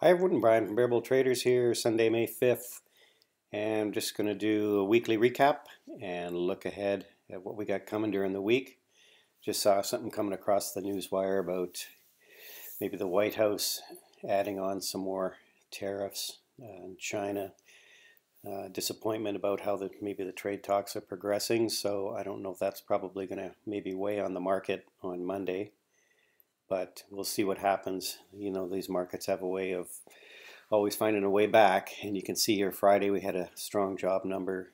Hi everyone, Brian from Bear Bull Traders here, Sunday, May 5th. And I'm just going to do a weekly recap and look ahead at what we got coming during the week. Just saw something coming across the news wire about maybe the White House adding on some more tariffs on China. Uh, disappointment about how the, maybe the trade talks are progressing, so I don't know if that's probably going to maybe weigh on the market on Monday but we'll see what happens. You know, these markets have a way of always finding a way back, and you can see here Friday we had a strong job number.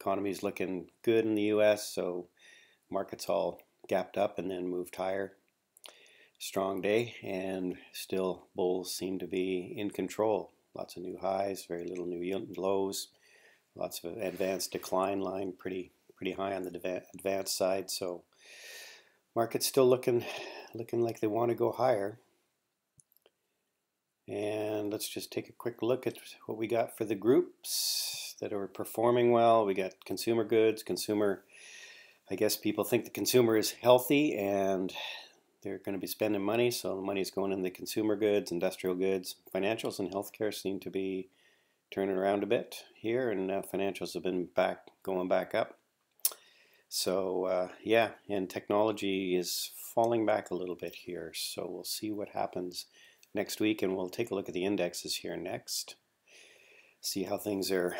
Economy's looking good in the U.S., so markets all gapped up and then moved higher. Strong day, and still bulls seem to be in control. Lots of new highs, very little new lows, lots of advanced decline line, pretty pretty high on the advanced side. So market's still looking looking like they want to go higher. And let's just take a quick look at what we got for the groups that are performing well. We got consumer goods, consumer, I guess people think the consumer is healthy and they're going to be spending money, so the money is going in the consumer goods, industrial goods. Financials and healthcare seem to be turning around a bit here, and uh, financials have been back going back up. So uh, yeah, and technology is falling back a little bit here. So we'll see what happens next week, and we'll take a look at the indexes here next. See how things are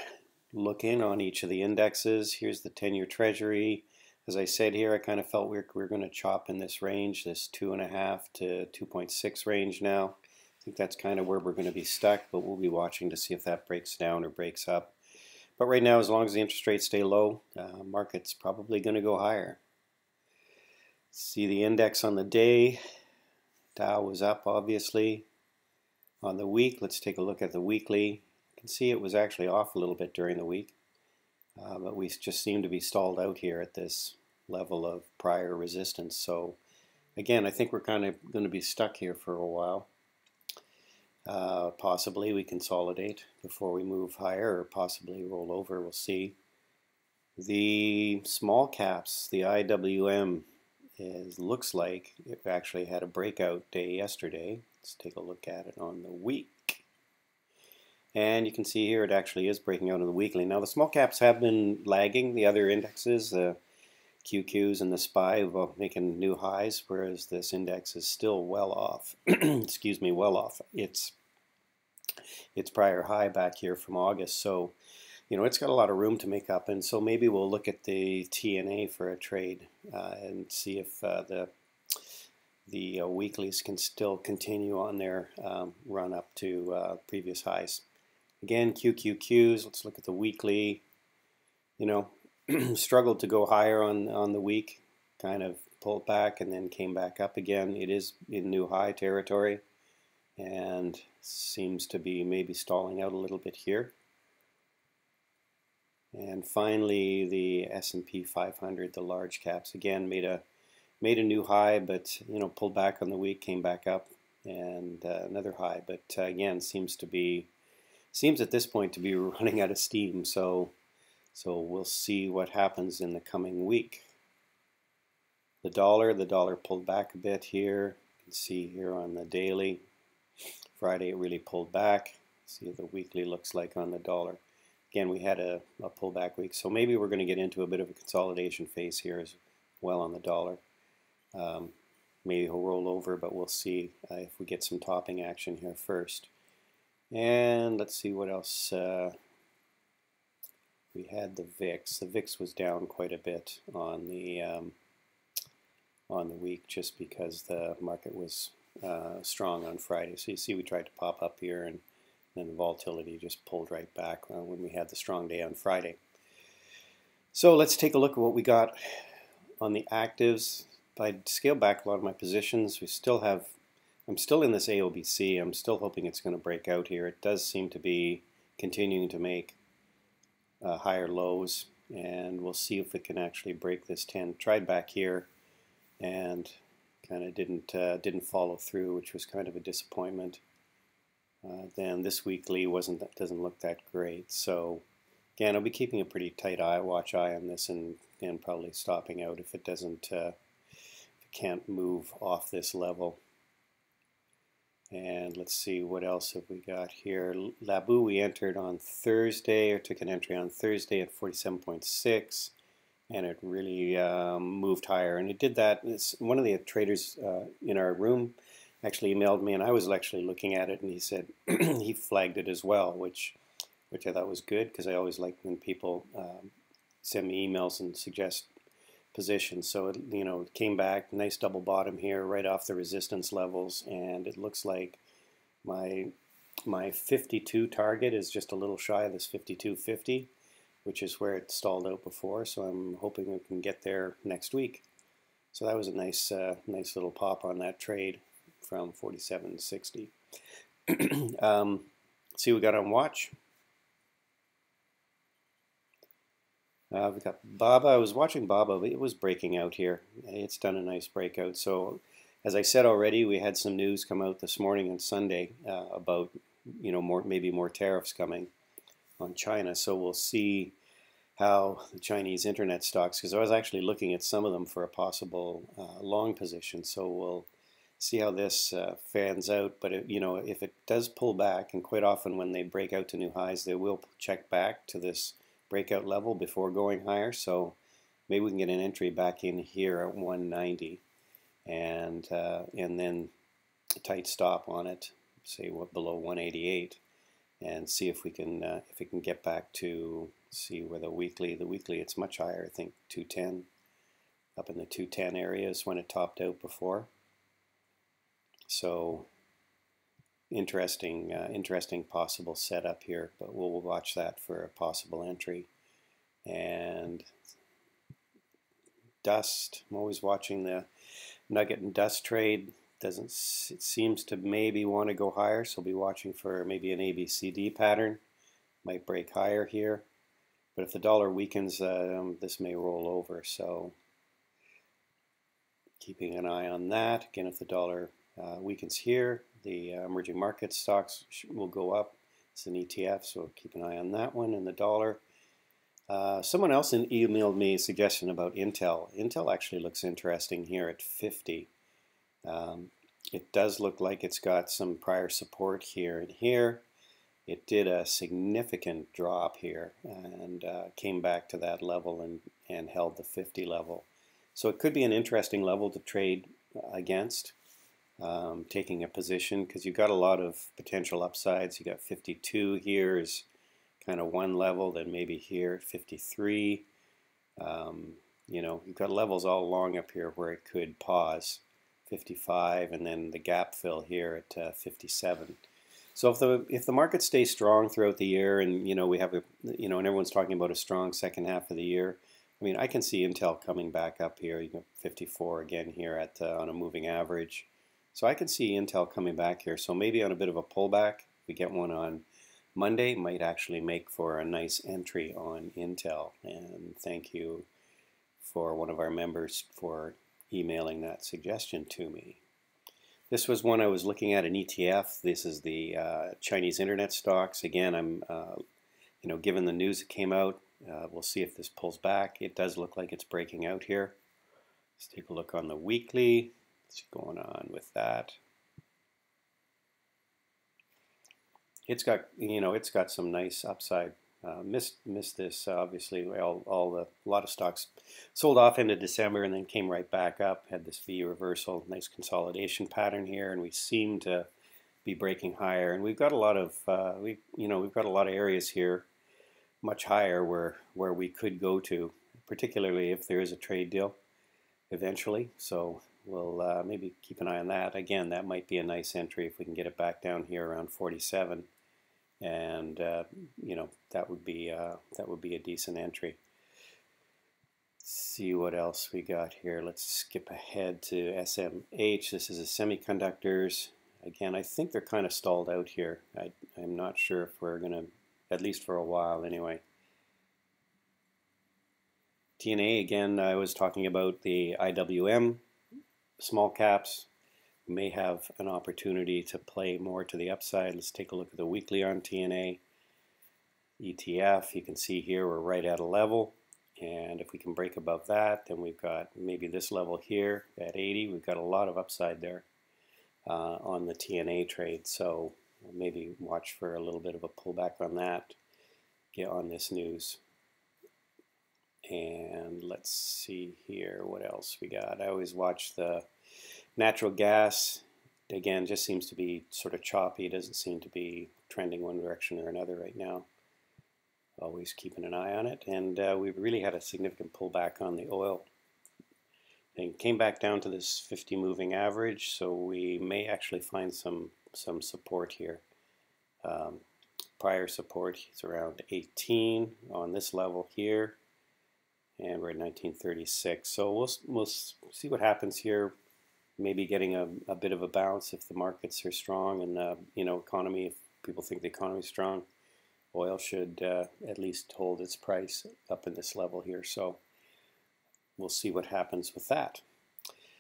looking on each of the indexes. Here's the 10-year Treasury. As I said here, I kind of felt we we're, we're going to chop in this range, this 2.5 to 2.6 range now. I think that's kind of where we're going to be stuck, but we'll be watching to see if that breaks down or breaks up. But right now, as long as the interest rates stay low, uh, market's probably going to go higher. See the index on the day. Dow was up, obviously. On the week, let's take a look at the weekly. You can see it was actually off a little bit during the week. Uh, but we just seem to be stalled out here at this level of prior resistance. So again, I think we're kind of going to be stuck here for a while. Uh, possibly we consolidate before we move higher or possibly roll over. We'll see. The small caps, the IWM, is looks like it actually had a breakout day yesterday. Let's take a look at it on the week. And you can see here it actually is breaking out on the weekly. Now the small caps have been lagging the other indexes, the QQs and the SPY, making new highs, whereas this index is still well off. excuse me, well off its its prior high back here from August. So, you know, it's got a lot of room to make up, and so maybe we'll look at the TNA for a trade uh, and see if uh, the the uh, weeklies can still continue on their um, run up to uh, previous highs. Again, QQQs. Let's look at the weekly. You know, struggled to go higher on on the week, kind of pulled back and then came back up again. It is in new high territory and seems to be maybe stalling out a little bit here. And finally, the S&P 500, the large caps, again made a made a new high, but you know pulled back on the week, came back up, and uh, another high. But uh, again, seems to be seems at this point to be running out of steam. So so we'll see what happens in the coming week. The dollar, the dollar pulled back a bit here. You can see here on the daily. Friday it really pulled back. See what the weekly looks like on the dollar. Again, we had a, a pullback week, so maybe we're going to get into a bit of a consolidation phase here as well on the dollar. Um, maybe he'll roll over, but we'll see uh, if we get some topping action here first. And let's see what else. Uh, we had the VIX. The VIX was down quite a bit on the um, on the week just because the market was uh, strong on Friday. So you see we tried to pop up here and then the volatility just pulled right back uh, when we had the strong day on Friday. So let's take a look at what we got on the actives. If I scale back a lot of my positions, we still have, I'm still in this AOBC. I'm still hoping it's going to break out here. It does seem to be continuing to make uh, higher lows and we'll see if it can actually break this 10. Tried back here and kind of didn't uh, didn't follow through, which was kind of a disappointment. Uh, then this weekly wasn't doesn't look that great. So again, I'll be keeping a pretty tight eye, watch eye on this, and and probably stopping out if it doesn't uh, if it can't move off this level. And let's see what else have we got here. LABU we entered on Thursday, or took an entry on Thursday at 47.6, and it really um, moved higher. And it did that. It's one of the traders uh, in our room actually emailed me, and I was actually looking at it, and he said he flagged it as well, which which I thought was good because I always like when people um, send me emails and suggest positions. So it, you know, came back, nice double bottom here, right off the resistance levels, and it looks like my my 52 target is just a little shy of this 52.50, which is where it stalled out before. So I'm hoping we can get there next week. So that was a nice, uh, nice little pop on that trade from 47.60. um, see we got on watch. Uh, we've got Baba. I was watching Baba. but It was breaking out here. It's done a nice breakout. So, as I said already, we had some news come out this morning and Sunday uh, about you know more maybe more tariffs coming on China. So we'll see how the Chinese internet stocks. Because I was actually looking at some of them for a possible uh, long position. So we'll see how this uh, fans out. But it, you know, if it does pull back, and quite often when they break out to new highs, they will check back to this breakout level before going higher. So maybe we can get an entry back in here at 190 and uh, and then a tight stop on it, say what below 188 and see if we can uh, if we can get back to see where the weekly the weekly it's much higher I think 210 up in the 210 areas when it topped out before so interesting, uh, interesting possible setup here, but we'll, we'll watch that for a possible entry. And dust, I'm always watching the nugget and dust trade. Doesn't it seems to maybe want to go higher, so I'll be watching for maybe an ABCD pattern. Might break higher here, but if the dollar weakens, um, this may roll over. So keeping an eye on that. Again, if the dollar uh, weakens here, the uh, emerging market stocks will go up. It's an ETF, so keep an eye on that one. And the dollar. Uh, someone else emailed me a suggestion about Intel. Intel actually looks interesting here at 50. Um, it does look like it's got some prior support here and here. It did a significant drop here and uh, came back to that level and, and held the 50 level. So it could be an interesting level to trade against um, taking a position because you've got a lot of potential upsides. You got 52 here is kind of one level, then maybe here 53. Um, you know, you've got levels all along up here where it could pause 55 and then the gap fill here at uh, 57. So if the if the market stays strong throughout the year and you know we have a you know and everyone's talking about a strong second half of the year, I mean I can see Intel coming back up here. You got 54 again here at uh, on a moving average. So I can see Intel coming back here. So maybe on a bit of a pullback, we get one on Monday, might actually make for a nice entry on Intel. And thank you for one of our members for emailing that suggestion to me. This was one I was looking at an ETF. This is the uh, Chinese internet stocks. Again, I'm, uh, you know, given the news that came out, uh, we'll see if this pulls back. It does look like it's breaking out here. Let's take a look on the weekly. Going on with that? It's got you know it's got some nice upside. Uh, missed missed this obviously. All all the a lot of stocks sold off into December and then came right back up. Had this V reversal, nice consolidation pattern here, and we seem to be breaking higher. And we've got a lot of uh, we you know we've got a lot of areas here much higher where where we could go to, particularly if there is a trade deal eventually. So we'll uh, maybe keep an eye on that. Again, that might be a nice entry if we can get it back down here around 47, and uh, you know that would be uh, that would be a decent entry. See what else we got here. Let's skip ahead to SMH. This is a semiconductors. Again, I think they're kind of stalled out here. I, I'm not sure if we're going to, at least for a while anyway. TNA, again, I was talking about the IWM small caps may have an opportunity to play more to the upside. Let's take a look at the weekly on TNA. ETF, you can see here we're right at a level. And if we can break above that, then we've got maybe this level here at 80. We've got a lot of upside there. uh, on the TNA trade. So maybe watch for a little bit of a pullback on that. Get on this news. And let's see here what else we got. I always watch the natural gas. Again, just seems to be sort of choppy. Doesn't seem to be trending one direction or another right now. Always keeping an eye on it. And uh, we've really had a significant pullback on the oil and came back down to this 50 moving average so we may actually find some some support here um, prior support is around 18 on this level here and we're at 1936 so we'll, we'll see what happens here maybe getting a, a bit of a bounce if the markets are strong and uh, you know economy if people think the economy is strong oil should uh, at least hold its price up in this level here so we'll see what happens with that.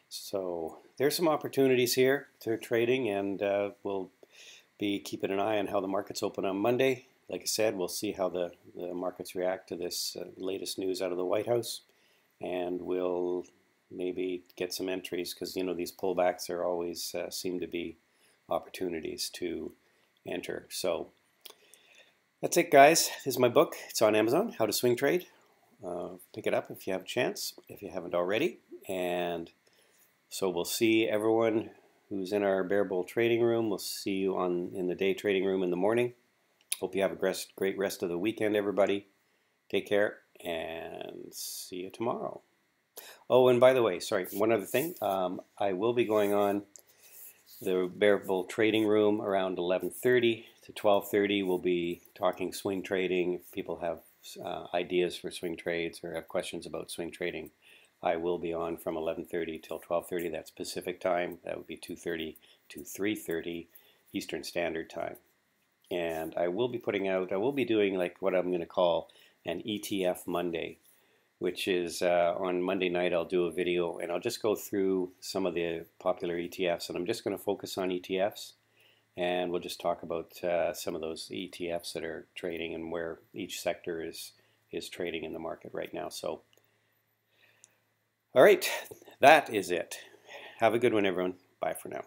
So there's some opportunities here to trading and uh, we'll be keeping an eye on how the markets open on Monday. Like I said, we'll see how the, the markets react to this uh, latest news out of the White House and we'll maybe get some entries because you know these pullbacks are always uh, seem to be opportunities to enter. So that's it guys. This is my book. It's on Amazon, How to Swing Trade. Uh, pick it up if you have a chance, if you haven't already. And so we'll see everyone who's in our Bear Bull trading room. We'll see you on in the day trading room in the morning. Hope you have a great rest of the weekend, everybody. Take care and see you tomorrow. Oh, and by the way, sorry, one other thing. Um, I will be going on the Bear Bull trading room around 11:30 to 12:30. We'll be talking swing trading. If people have uh, ideas for swing trades or have questions about swing trading, I will be on from 11:30 till 12:30. That's Pacific time. That would be 2:30 to 3:30 Eastern Standard Time. And I will be putting out. I will be doing like what I'm going to call an ETF Monday, which is uh, on Monday night. I'll do a video and I'll just go through some of the popular ETFs, and I'm just going to focus on ETFs and we'll just talk about uh, some of those ETFs that are trading and where each sector is is trading in the market right now. So, all right, that is it. Have a good one, everyone. Bye for now.